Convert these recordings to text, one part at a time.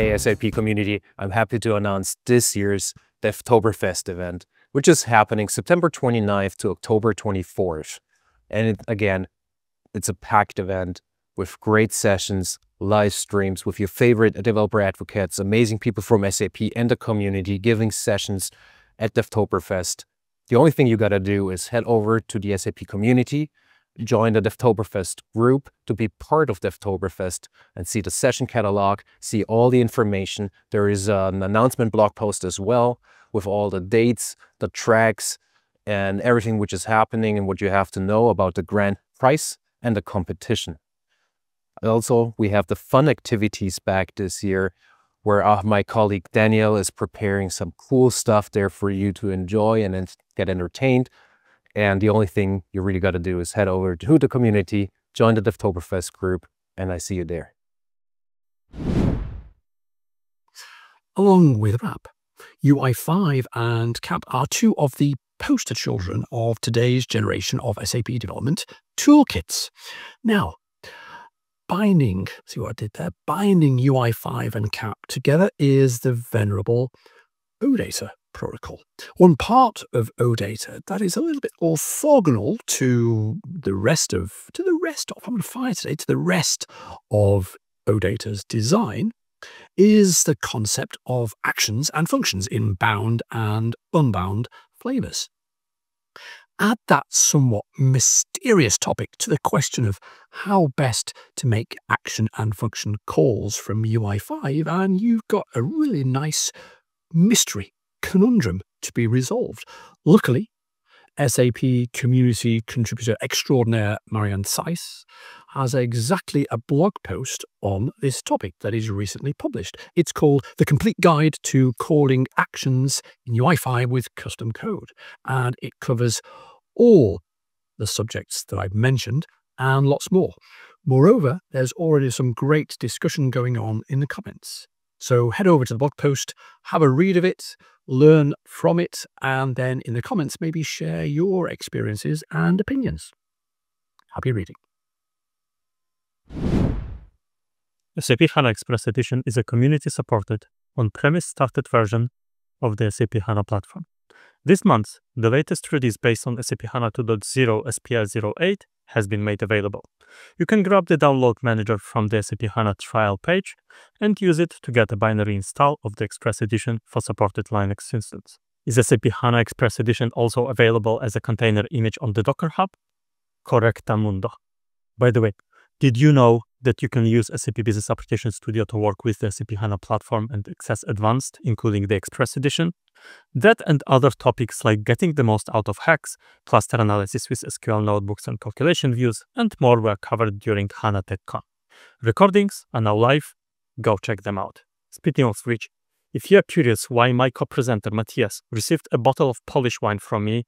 Hey SAP community, I'm happy to announce this year's Devtoberfest event, which is happening September 29th to October 24th. And it, again, it's a packed event with great sessions, live streams with your favorite developer advocates, amazing people from SAP and the community giving sessions at Devtoberfest. The only thing you got to do is head over to the SAP community, join the Devtoberfest group to be part of Devtoberfest and see the session catalog, see all the information. There is an announcement blog post as well with all the dates, the tracks, and everything which is happening and what you have to know about the grand prize and the competition. Also, we have the fun activities back this year where uh, my colleague Daniel is preparing some cool stuff there for you to enjoy and get entertained. And the only thing you really got to do is head over to the community, join the Devtoberfest group, and I see you there. Along with RAP, UI5 and CAP are two of the poster children of today's generation of SAP development toolkits. Now, binding, see what I did there, binding UI5 and CAP together is the venerable OData protocol. One part of OData that is a little bit orthogonal to the rest of, to the rest of, I'm going to fire today, to the rest of OData's design is the concept of actions and functions in bound and unbound flavors. Add that somewhat mysterious topic to the question of how best to make action and function calls from UI5, and you've got a really nice mystery conundrum to be resolved. Luckily, SAP community contributor extraordinaire Marian Zeis has exactly a blog post on this topic that is recently published. It's called The Complete Guide to Calling Actions in UI5 with Custom Code, and it covers all the subjects that I've mentioned and lots more. Moreover, there's already some great discussion going on in the comments. So head over to the blog post, have a read of it, learn from it, and then in the comments, maybe share your experiences and opinions. Happy reading. SAP HANA Express Edition is a community-supported, on-premise started version of the SAP HANA platform. This month, the latest release based on SAP HANA 2.0 SPS 08 has been made available. You can grab the download manager from the SAP HANA trial page and use it to get a binary install of the Express Edition for supported Linux instance. Is SAP HANA Express Edition also available as a container image on the Docker Hub? Correctamundo. By the way, did you know that you can use SAP Business Application Studio to work with the SAP HANA platform and access advanced, including the Express Edition? That and other topics like getting the most out of HAX, cluster analysis with SQL notebooks and calculation views, and more were covered during HANA TechCon. Recordings are now live. Go check them out. Speaking of which, if you're curious why my co-presenter Matthias received a bottle of Polish wine from me,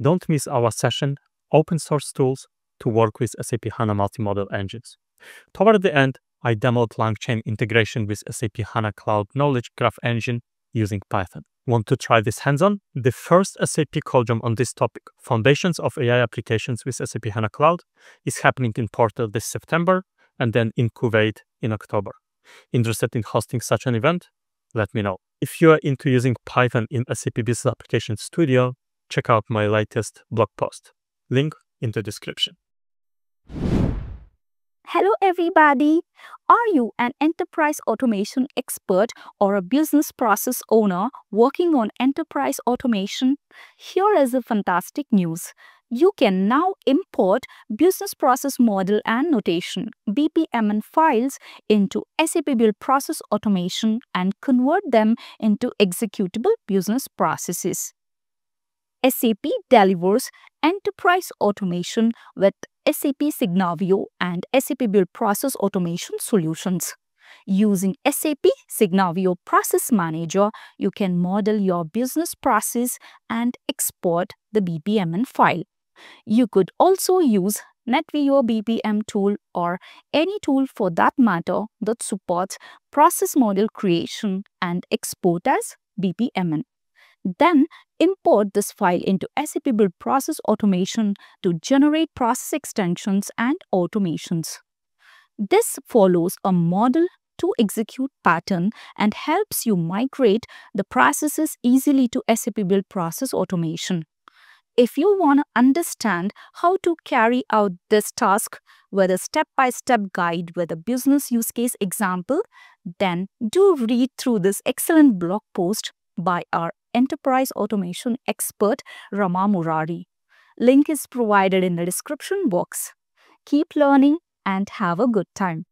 don't miss our session, Open Source Tools to work with SAP HANA multimodal engines. Toward the end, I demoed LangChain integration with SAP HANA Cloud Knowledge Graph Engine using Python. Want to try this hands-on? The first SAP CodeJam on this topic, Foundations of AI Applications with SAP HANA Cloud, is happening in Portal this September and then in Kuwait in October. Interested in hosting such an event? Let me know. If you are into using Python in SAP Business Application Studio, check out my latest blog post. Link in the description. Hello, everybody. Are you an enterprise automation expert or a business process owner working on enterprise automation? Here is the fantastic news. You can now import business process model and notation BPMN files into SAP Build Process Automation and convert them into executable business processes. SAP delivers enterprise automation with SAP Signavio and SAP Build Process Automation solutions. Using SAP Signavio Process Manager, you can model your business process and export the BPMN file. You could also use NetWeaver BPM tool or any tool for that matter that supports process model creation and export as BPMN. Then import this file into SAP Build Process Automation to generate process extensions and automations. This follows a model to execute pattern and helps you migrate the processes easily to SAP Build Process Automation. If you want to understand how to carry out this task with a step-by-step guide with a business use case example, then do read through this excellent blog post by our enterprise automation expert Rama Murari. Link is provided in the description box. Keep learning and have a good time.